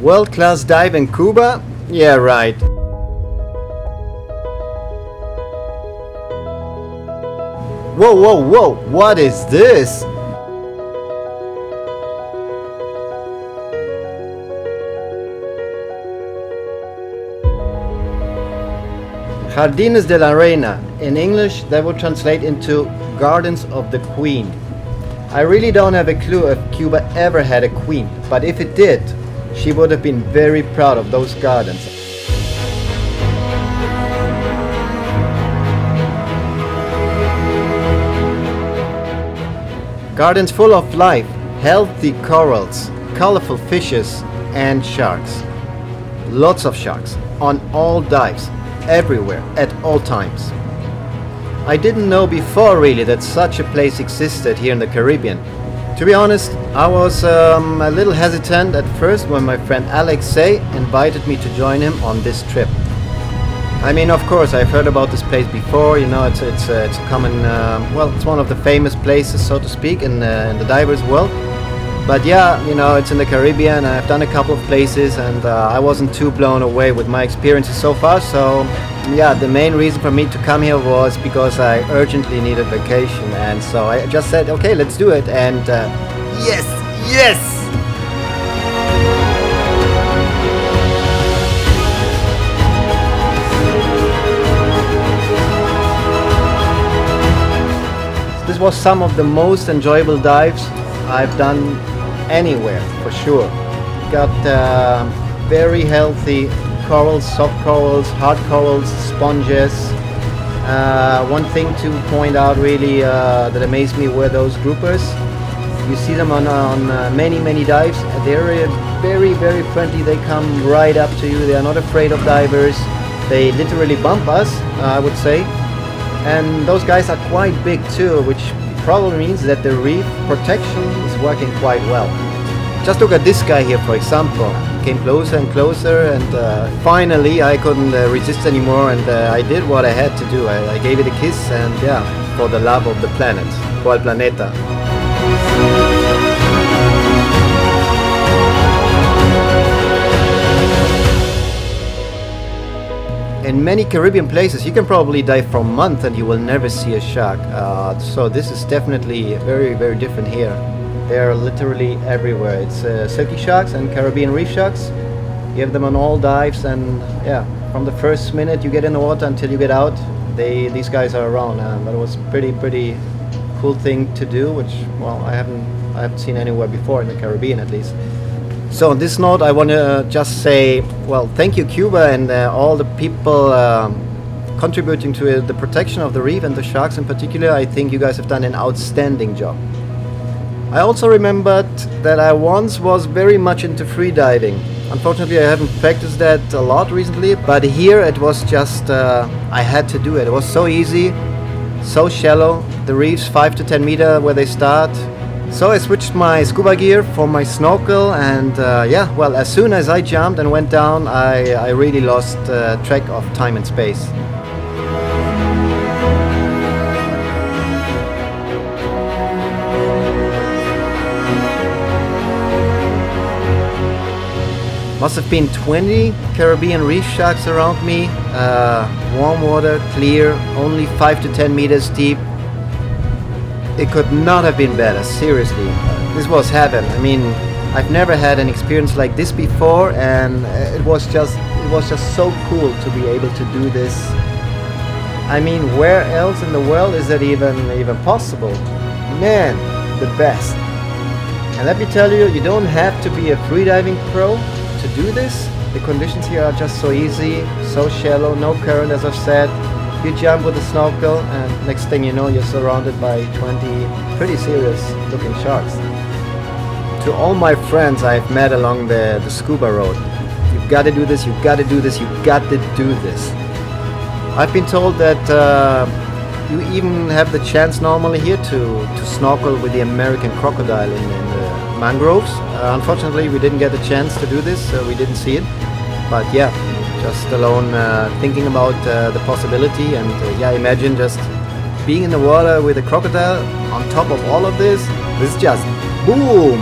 World class dive in Cuba? Yeah, right. Whoa, whoa, whoa, what is this? Jardines de la Reina. In English, that would translate into Gardens of the Queen. I really don't have a clue if Cuba ever had a queen, but if it did, she would have been very proud of those gardens. Gardens full of life, healthy corals, colorful fishes, and sharks. Lots of sharks on all dives, everywhere, at all times. I didn't know before really that such a place existed here in the Caribbean. To be honest, I was um, a little hesitant at first when my friend Alexei invited me to join him on this trip. I mean, of course, I've heard about this place before. You know, it's it's uh, it's a common. Uh, well, it's one of the famous places, so to speak, in, uh, in the divers world. But yeah, you know, it's in the Caribbean. I've done a couple of places, and uh, I wasn't too blown away with my experiences so far. So, yeah, the main reason for me to come here was because I urgently needed vacation, and so I just said, okay, let's do it. And uh, yes, yes. This was some of the most enjoyable dives I've done anywhere, for sure. Got uh, very healthy corals, soft corals, hard corals, sponges. Uh, one thing to point out really uh, that amazed me were those groupers. You see them on, on uh, many, many dives. They're uh, very, very friendly. They come right up to you. They are not afraid of divers. They literally bump us, I would say and those guys are quite big too which probably means that the reef protection is working quite well. Just look at this guy here for example. Came closer and closer and uh, finally I couldn't uh, resist anymore and uh, I did what I had to do. I, I, gave it a kiss and yeah for the love of the planet for el planeta in many Caribbean places, you can probably dive for a month and you will never see a shark. Uh, so this is definitely very, very different here. They are literally everywhere. It's uh, silky sharks and Caribbean reef sharks. You have them on all dives, and yeah, from the first minute you get in the water until you get out, they these guys are around. But it was pretty, pretty cool thing to do, which well, I haven't I haven't seen anywhere before in the Caribbean at least. So on this note, I want to just say, well, thank you, Cuba, and uh, all the people um, contributing to uh, the protection of the reef and the sharks in particular. I think you guys have done an outstanding job. I also remembered that I once was very much into freediving. Unfortunately, I haven't practiced that a lot recently, but here it was just, uh, I had to do it. It was so easy, so shallow. The reefs, 5 to 10 meter where they start, so I switched my scuba gear for my snorkel and uh, yeah, well as soon as I jumped and went down I, I really lost uh, track of time and space. Must have been 20 Caribbean reef sharks around me, uh, warm water, clear, only 5 to 10 meters deep, it could not have been better, seriously. This was heaven. I mean, I've never had an experience like this before and uh, it was just it was just so cool to be able to do this. I mean, where else in the world is that even even possible? Man, the best. And let me tell you, you don't have to be a freediving pro to do this. The conditions here are just so easy, so shallow, no current as I've said. You jump with a snorkel and next thing you know you're surrounded by 20 pretty serious looking sharks. To all my friends I've met along the, the scuba road, you've got to do this, you've got to do this, you've got to do this. I've been told that uh, you even have the chance normally here to, to snorkel with the American crocodile in, in the mangroves. Uh, unfortunately we didn't get the chance to do this, so we didn't see it. But yeah, just alone uh, thinking about uh, the possibility and uh, yeah imagine just being in the water with a crocodile on top of all of this this is just boom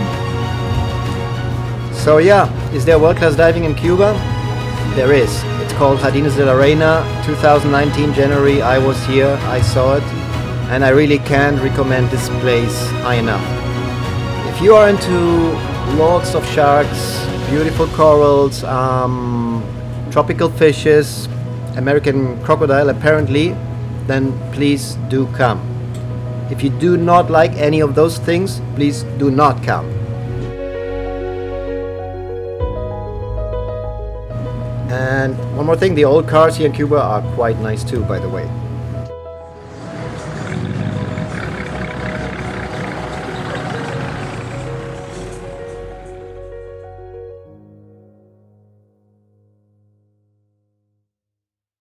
So yeah, is there world-class diving in Cuba? There is. It's called Jardines de la Reina, 2019 January. I was here, I saw it, and I really can't recommend this place high enough. If you are into lots of sharks, beautiful corals, um, tropical fishes, American crocodile apparently, then please do come. If you do not like any of those things, please do not come. And one more thing, the old cars here in Cuba are quite nice too, by the way.